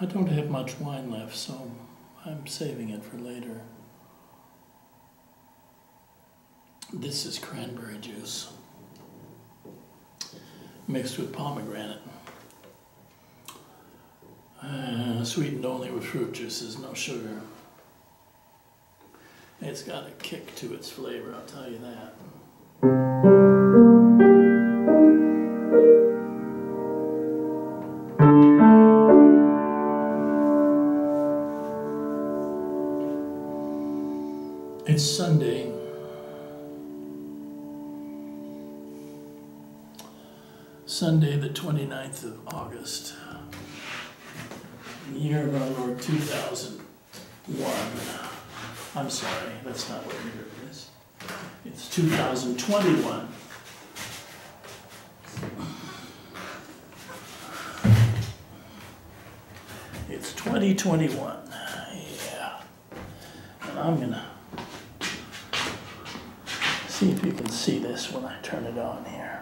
I don't have much wine left, so I'm saving it for later. This is cranberry juice mixed with pomegranate. Uh, sweetened only with fruit juices, no sugar. It's got a kick to its flavor, I'll tell you that. Sunday, the 29th of August, year of our Lord 2001. I'm sorry, that's not what year it is. It's 2021. It's 2021. Yeah. And I'm gonna see if you can see this when I turn it on here.